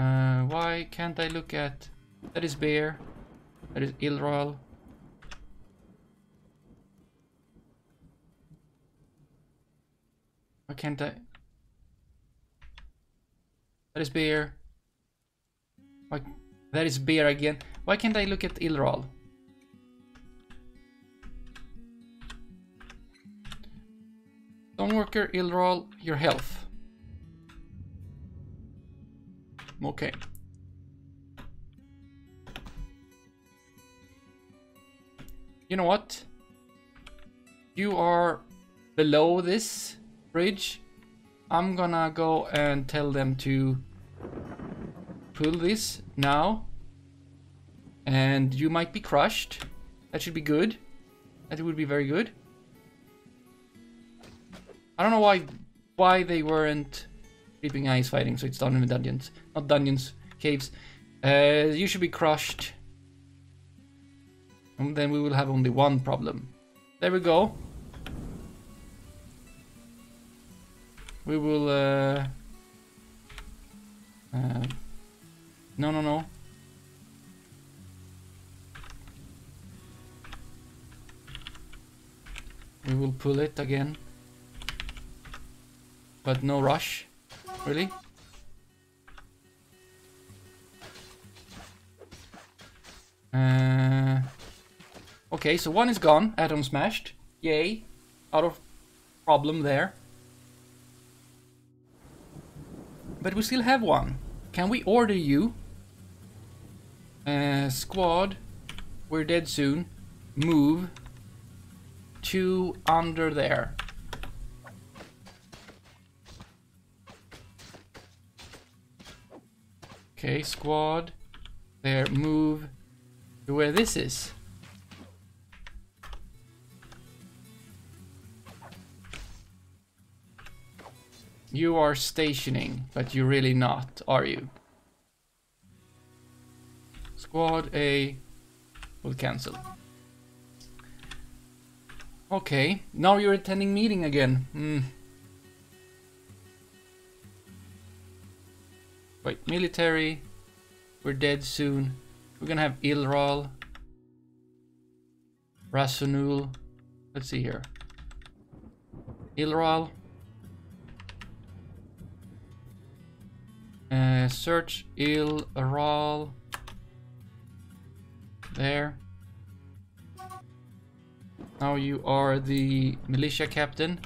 Uh, why can't I look at... That is Bear. That is Ilral. Why can't I... That is Bear. Why... That is Bear again. Why can't I look at Ilral? Stoneworker, Ilral, your health. Okay. You know what? You are below this bridge. I'm gonna go and tell them to pull this now. And you might be crushed. That should be good. That would be very good. I don't know why why they weren't Creeping Eyes fighting, so it's done in the dungeons. Not dungeons, caves. Uh, you should be crushed. And then we will have only one problem. There we go. We will... Uh, uh, no, no, no. We will pull it again. But no rush. Really? Uh, okay, so one is gone. Atom smashed. Yay. Out of problem there. But we still have one. Can we order you? Uh, squad. We're dead soon. Move. To under there. Okay, squad. There, move to where this is. You are stationing, but you're really not, are you? Squad A will cancel. Okay, now you're attending meeting again. Hmm. Wait, military. We're dead soon. We're gonna have Ilral. Rasunul. Let's see here. Ilral. Uh, search Ilral. There. Now you are the militia captain.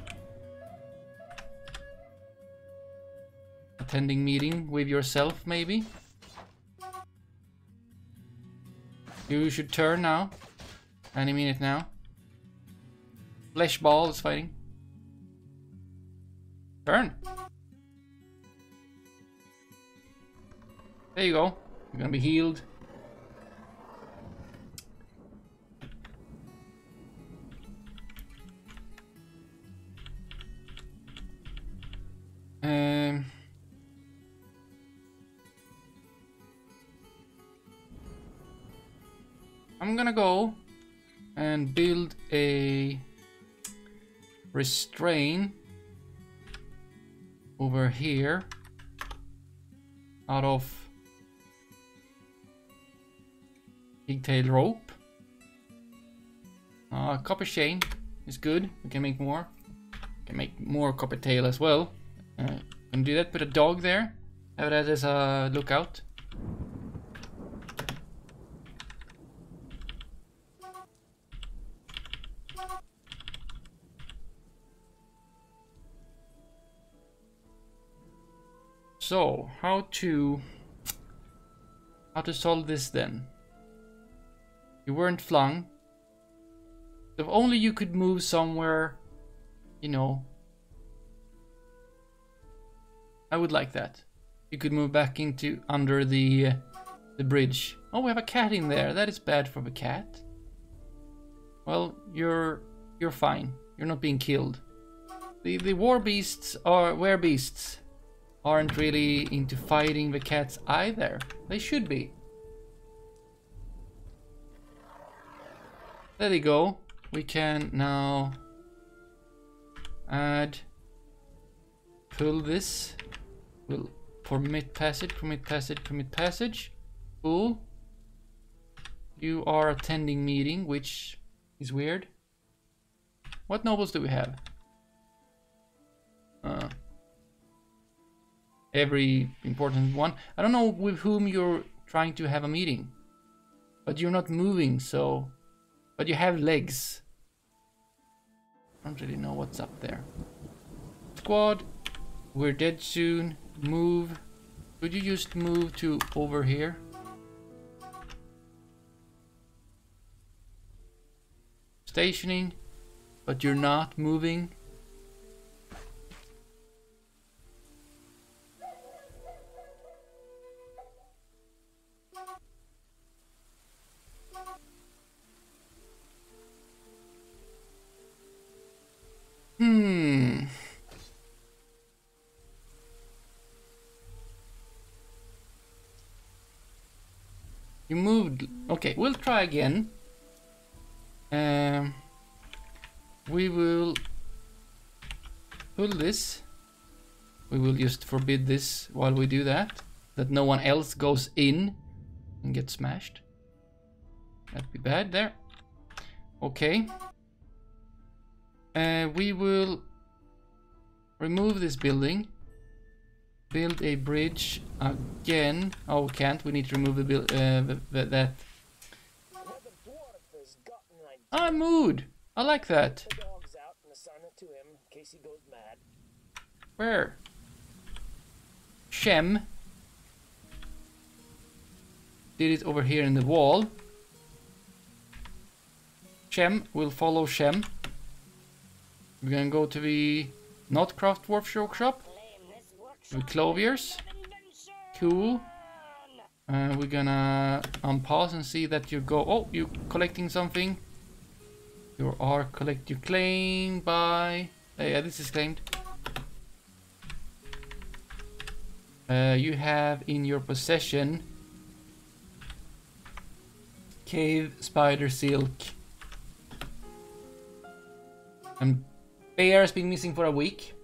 Attending meeting with yourself, maybe? You should turn now. Any minute now. Flesh ball is fighting. Turn. There you go. You're gonna be healed. Um... I'm gonna go and build a restrain over here out of pigtail rope. Uh, copper chain is good. We can make more. We can make more copper tail as well. Uh, do that. Put a dog there. Have that as a lookout. So, how to... How to solve this then? You weren't flung. If only you could move somewhere, you know. I would like that. You could move back into under the the bridge. Oh, we have a cat in there. That is bad for the cat. Well, you're you're fine. You're not being killed. The the war beasts are were beasts aren't really into fighting the cats either. They should be. There we go. We can now add, pull this. We'll Permit passage, permit passage, permit passage. Cool. You are attending meeting, which is weird. What nobles do we have? Uh, every important one. I don't know with whom you're trying to have a meeting. But you're not moving, so... But you have legs. I don't really know what's up there. Squad, we're dead soon. Move. Could you just move to over here? Stationing, but you're not moving. Try again. Um, we will pull this. We will just forbid this while we do that. That no one else goes in and gets smashed. That'd be bad there. Okay. Uh, we will remove this building. Build a bridge again. Oh, we can't. We need to remove the uh, that. Ah, mood. I like that. Where? Shem did it over here in the wall. Shem will follow Shem. We're gonna go to the not Craft Workshop. With Clothiers. Cool. Uh, we're gonna unpause and see that you go. Oh, you collecting something. You are collect. You claim by. Uh, yeah, this is claimed. Uh, you have in your possession cave spider silk and bear has been missing for a week.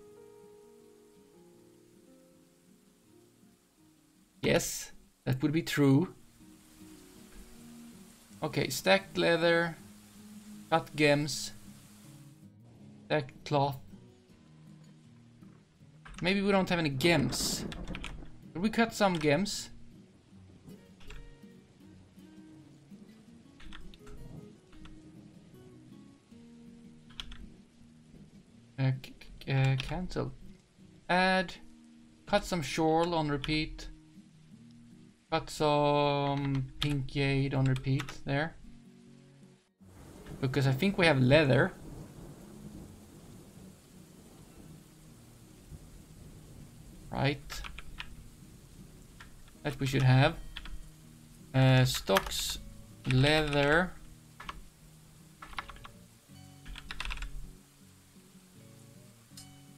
Yes, that would be true. Okay, stacked leather, cut gems, stacked cloth. Maybe we don't have any gems. Could we cut some gems? Uh, uh, cancel. Add. Cut some shawl on repeat. Cut some pink jade on repeat there. Because I think we have leather. Right. That we should have. Uh, stocks, leather.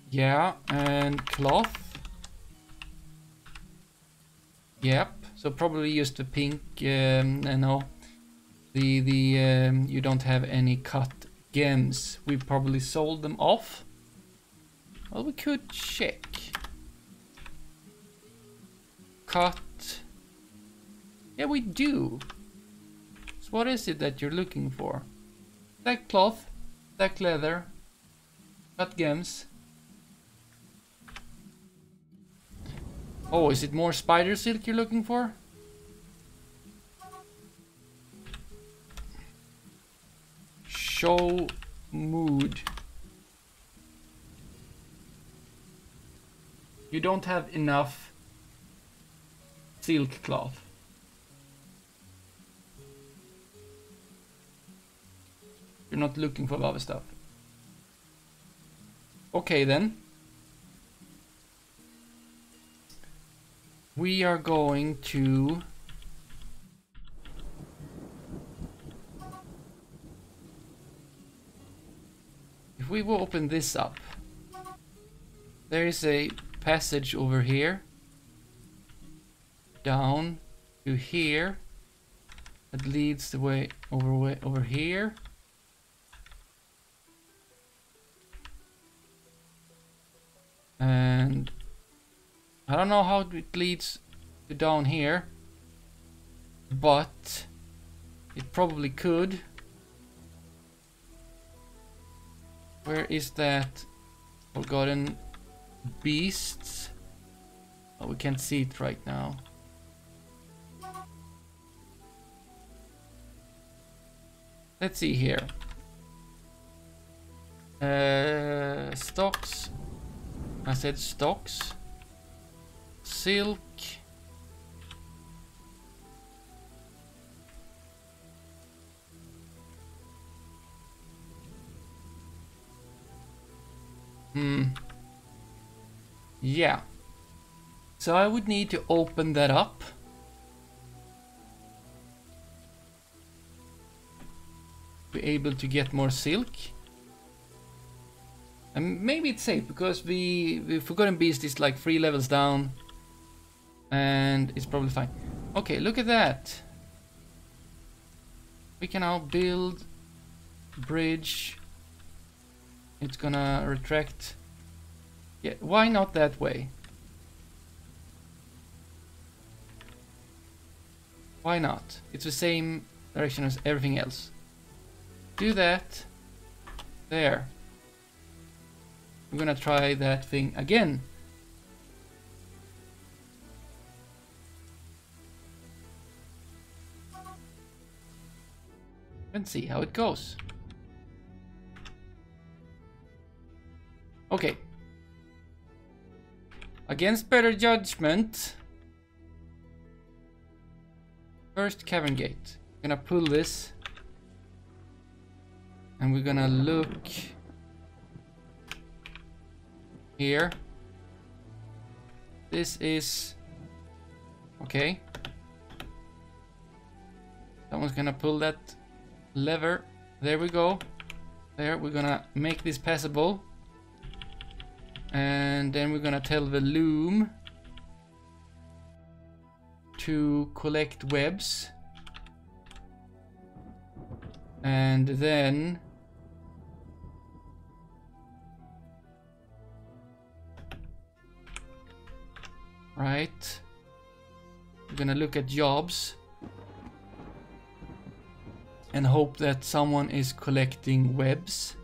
Yeah, and cloth. Yep. So probably just the pink. Um, no, the the um, you don't have any cut gems. We probably sold them off. Well, we could check. Cut. Yeah, we do. So what is it that you're looking for? That cloth, that leather, cut gems. Oh, is it more spider silk you're looking for? Show mood. You don't have enough silk cloth. You're not looking for other stuff. Okay then. We are going to if we will open this up there is a passage over here down to here that leads the way over way over here. And I don't know how it leads to down here, but it probably could. Where is that forgotten beasts? Oh, we can't see it right now. Let's see here. Uh, stocks. I said stocks. Silk. Hmm. Yeah. So I would need to open that up. Be able to get more silk. And maybe it's safe because the, the Forgotten Beast is like three levels down. And it's probably fine. Okay, look at that. We can now build bridge it's gonna retract. Yeah, why not that way? Why not? It's the same direction as everything else. Do that. There. We're gonna try that thing again. And see how it goes. Okay. Against better judgment. First cavern gate. Gonna pull this. And we're gonna look here. This is okay. Someone's gonna pull that lever. There we go. There, we're gonna make this passable. And then we're gonna tell the loom to collect webs. And then right we're gonna look at jobs and hope that someone is collecting webs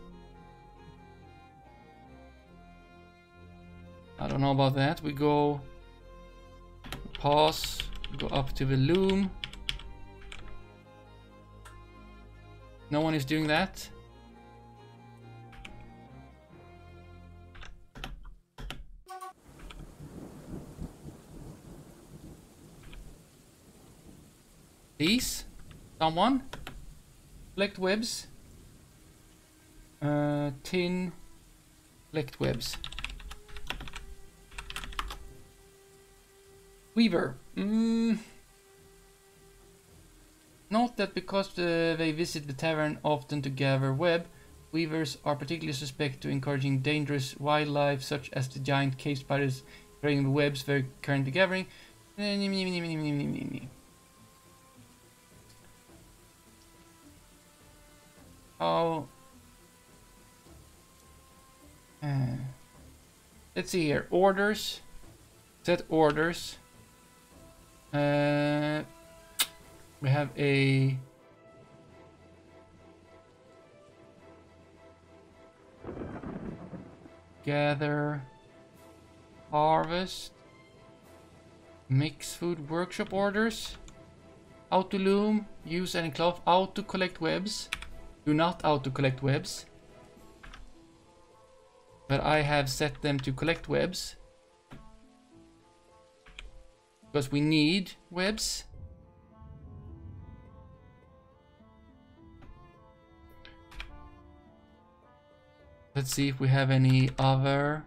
I don't know about that. We go pause, go up to the loom. No one is doing that. Please, someone, collect webs. Uh, tin, collect webs. Weaver. Mm. Note that because uh, they visit the tavern often to gather web, weavers are particularly suspect to encouraging dangerous wildlife such as the giant cave spiders carrying the webs they're currently gathering. Oh. Uh, let's see here. Orders. Set orders. Uh, we have a gather, harvest, mix food workshop orders, Out to loom, use any cloth, Out to collect webs, do not auto collect webs, but I have set them to collect webs. Because we need webs. Let's see if we have any other.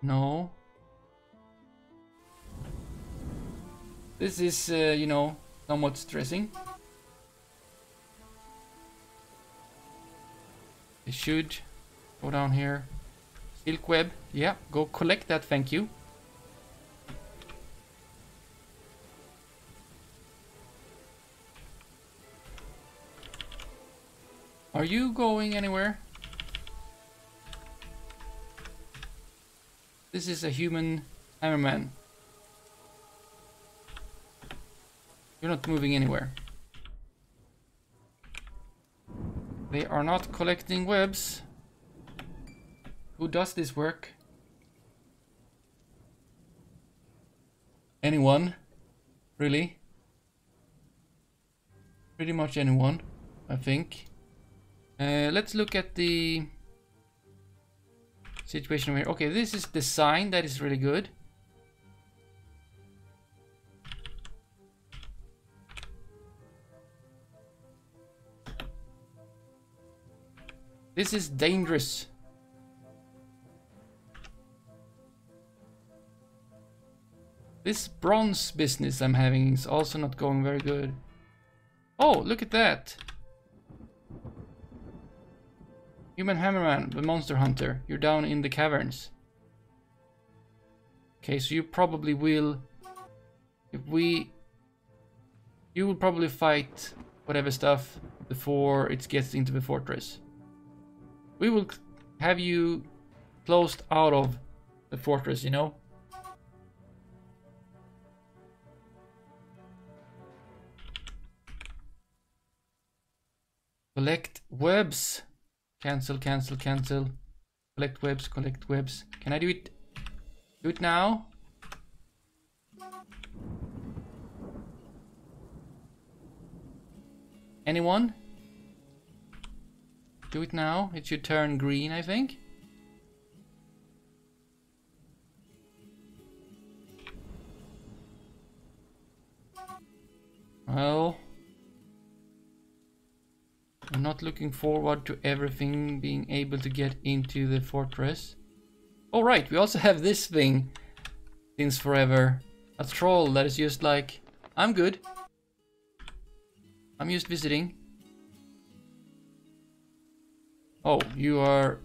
No. This is, uh, you know, somewhat stressing. Should go down here. Silk web. Yeah, go collect that, thank you. Are you going anywhere? This is a human Hammerman. You're not moving anywhere. They are not collecting webs. Who does this work? Anyone? Really? Pretty much anyone, I think. Uh, let's look at the situation here. Okay, this is design. That is really good. This is dangerous. This bronze business I'm having is also not going very good. Oh, look at that. Human Hammerman, the monster hunter. You're down in the caverns. Okay, so you probably will... If we... You will probably fight whatever stuff before it gets into the fortress. We will have you closed out of the fortress, you know? Collect webs. Cancel, cancel, cancel. Collect webs, collect webs. Can I do it? Do it now? Anyone? Do it now. It should turn green, I think. Well... I'm not looking forward to everything being able to get into the fortress. Oh right, we also have this thing since forever. A troll that is just like, I'm good. I'm just visiting. Oh, you are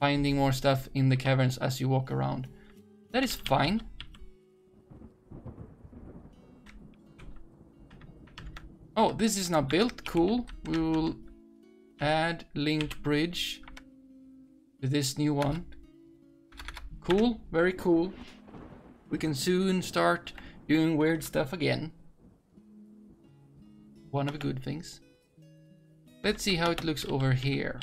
finding more stuff in the caverns as you walk around. That is fine. Oh, this is now built. Cool. We will add link bridge to this new one. Cool. Very cool. We can soon start doing weird stuff again. One of the good things. Let's see how it looks over here.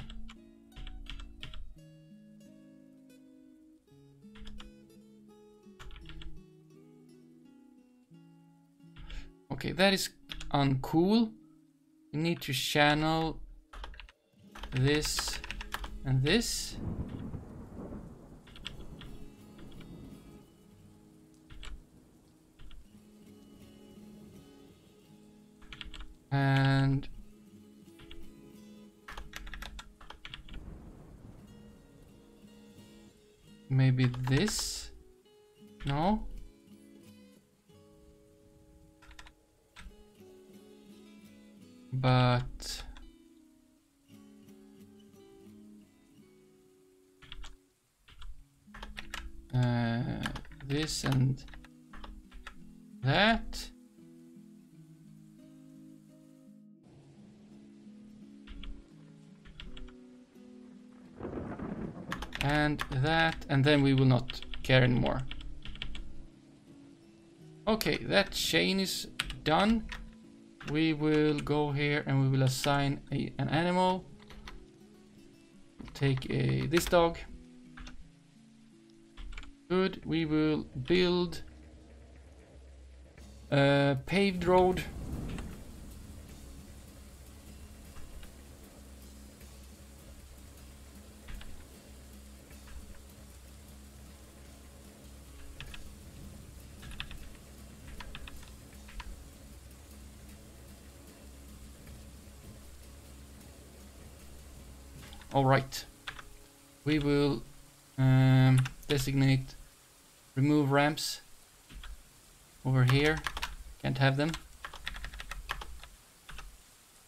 Okay, that is uncool. You need to channel this and this. And maybe this? No? but uh, this and that and that and then we will not care anymore. Okay that chain is done. We will go here and we will assign a, an animal. Take a this dog. Good we will build a paved road All right. We will um, designate remove ramps over here. Can't have them.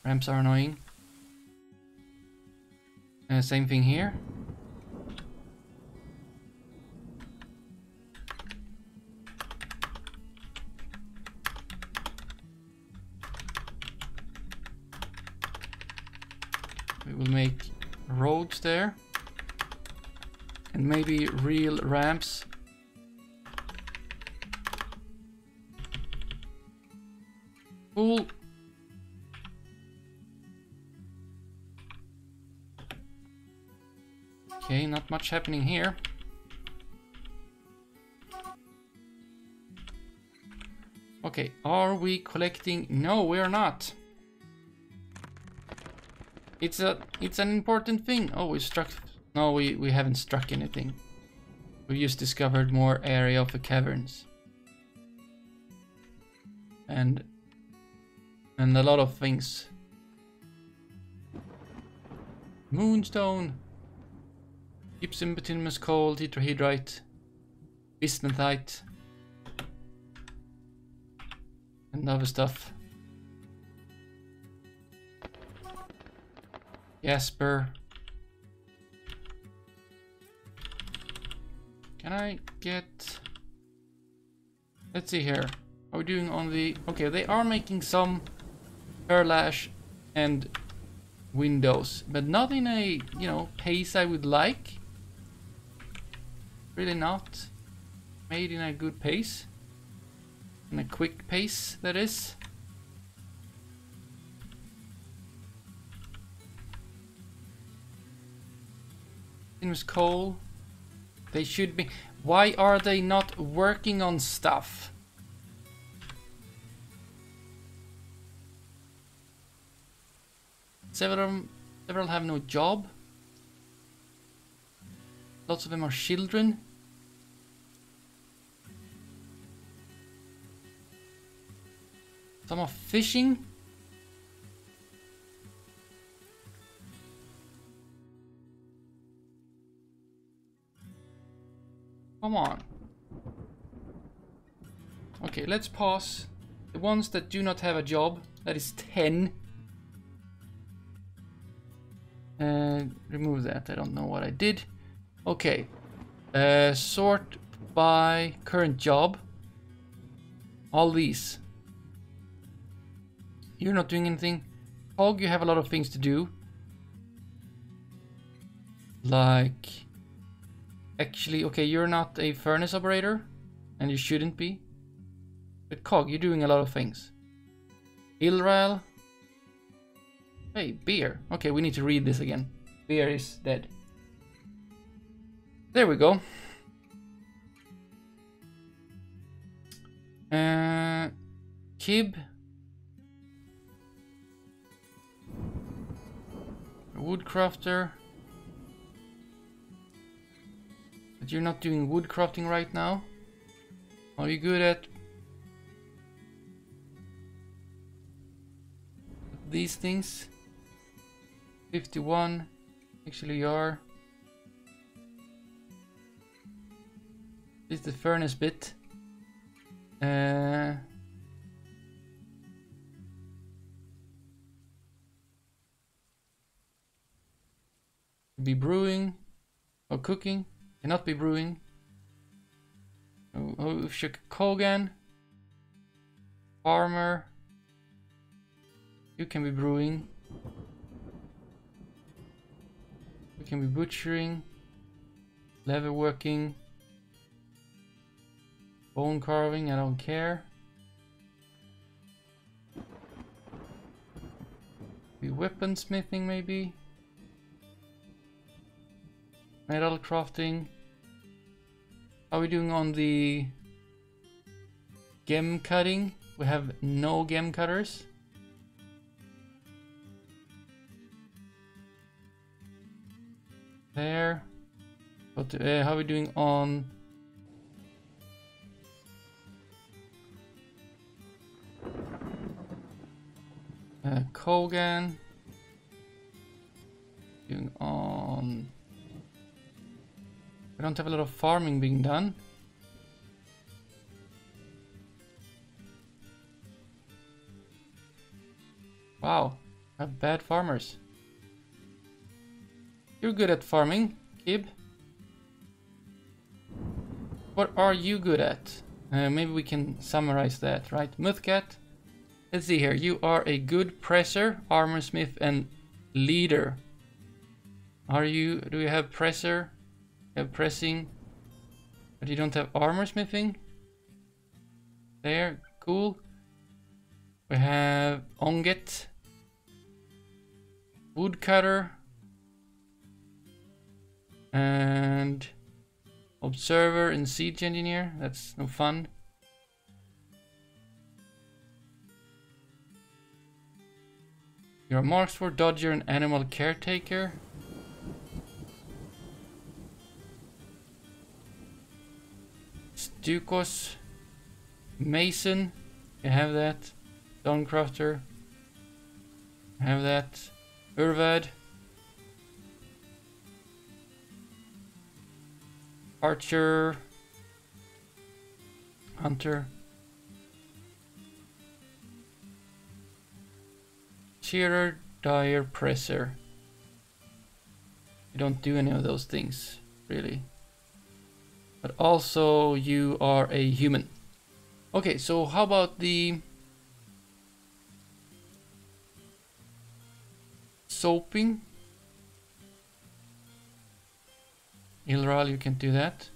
Ramps are annoying. Uh, same thing here. there. And maybe real ramps. Cool. Okay, not much happening here. Okay, are we collecting? No, we are not. It's a it's an important thing. Oh, we struck. No, we we haven't struck anything. We just discovered more area of the caverns. And and a lot of things. Moonstone. Gypsum, bituminous coal, tetrahedrite, bismuthite, and other stuff. Jasper. Can I get... Let's see here. Are we doing on the... Okay, they are making some pearlash and windows, but not in a, you know, pace I would like. Really not made in a good pace. In a quick pace, that is. Continuous coal. They should be... Why are they not working on stuff? Several, several have no job. Lots of them are children. Some are fishing. Come on. Okay, let's pause. The ones that do not have a job, that is 10. And remove that, I don't know what I did. Okay. Uh, sort by current job. All these. You're not doing anything. Hog, you have a lot of things to do. Like... Actually, okay, you're not a furnace operator. And you shouldn't be. But Cog, you're doing a lot of things. Ilral. Hey, beer. Okay, we need to read this again. Beer is dead. There we go. Uh, Kib. Woodcrafter. You're not doing wood crafting right now. Are you good at these things? 51. Actually you are. This is the furnace bit. Uh, be brewing or cooking. Cannot be brewing. Oh, oh Kogan. Farmer. You can be brewing. You can be butchering. Leather working. Bone carving, I don't care. Be weaponsmithing maybe. Metal crafting. Are we doing on the gem cutting? We have no gem cutters. There. But uh, how are we doing on uh, Kogan? Doing on don't have a lot of farming being done. Wow, I have bad farmers. You're good at farming, Kib. What are you good at? Uh, maybe we can summarize that, right? Muthcat. Let's see here. You are a good presser, armorsmith, and leader. Are you? Do you have presser? Have pressing, but you don't have armor smithing. There, cool. We have Onget, Woodcutter, and Observer and Siege Engineer. That's no fun. You're a Marksdwarf, Dodger, and Animal Caretaker. Stukos, Mason, you have that. Stonecrafter, have that. Urvad. Archer. Hunter. Shearer, Dyer, Presser. You don't do any of those things, really. But also you are a human. Okay, so how about the soaping? Ilral, you can do that.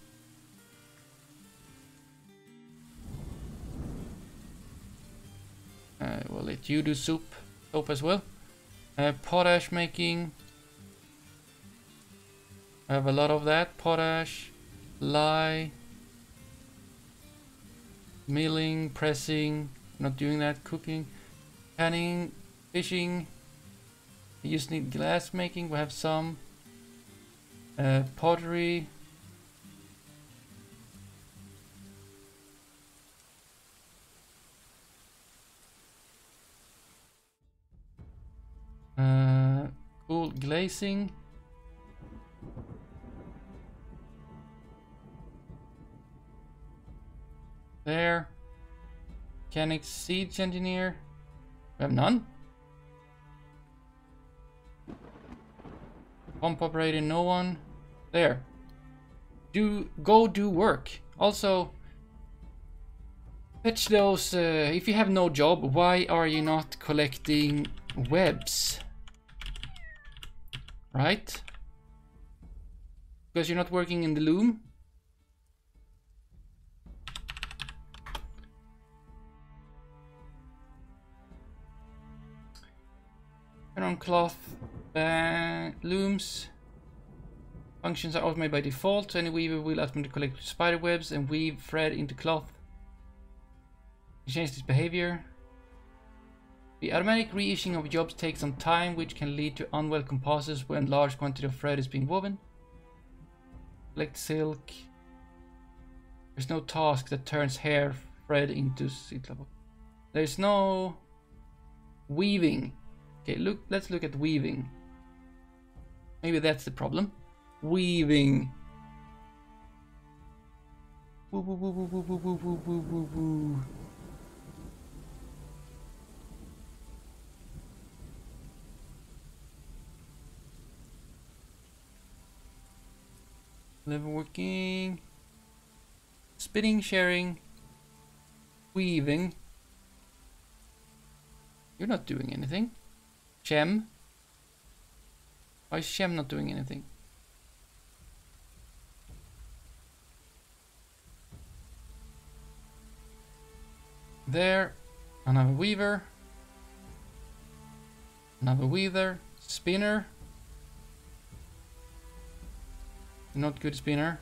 I will let you do soup, soap as well. Uh, potash making. I have a lot of that. Potash, lye, milling, pressing. Not doing that. Cooking, canning, fishing. You just need glass making. We have some. Uh, pottery. Uh, cool glazing. There. Mechanic siege engineer. We have none. Pump operator, no one. There. Do go do work. Also, fetch those. Uh, if you have no job, why are you not collecting webs? Right? Because you're not working in the loom. Turn on cloth uh, looms. Functions are automated by default. Any weaver will automatically collect spider webs and weave thread into cloth. Change this behavior. The automatic reissuing of jobs takes some time, which can lead to unwelcome pauses when large quantity of thread is being woven. Collect silk. There's no task that turns hair thread into silk level. There's no weaving. Okay, look. let's look at weaving. Maybe that's the problem. Weaving. Woo, woo, woo, Never working. Spinning, sharing, weaving. You're not doing anything. Shem. Why is Shem not doing anything? There. Another weaver. Another weaver. Spinner. Not good spinner.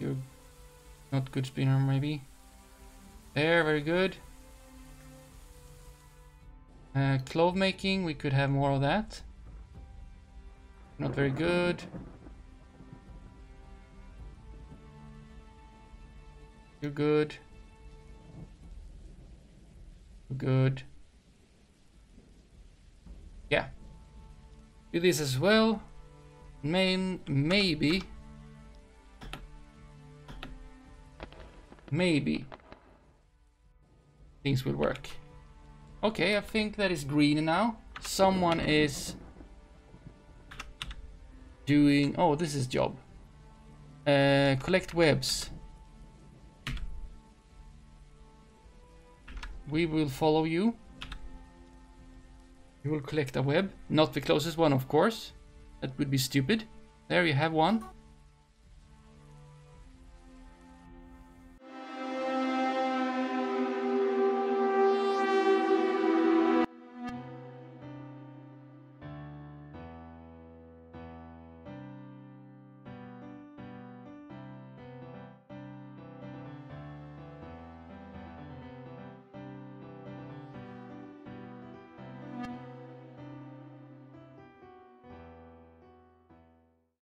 You're not good spinner maybe. There, very good. Uh, clove making, we could have more of that. Not very good. You're good. You're good. Yeah. Do this as well. Main, maybe. Maybe. Things will work. Okay, I think that is green now. Someone is doing... Oh, this is job. Uh, collect webs. We will follow you. You will collect a web. Not the closest one, of course. That would be stupid. There you have one.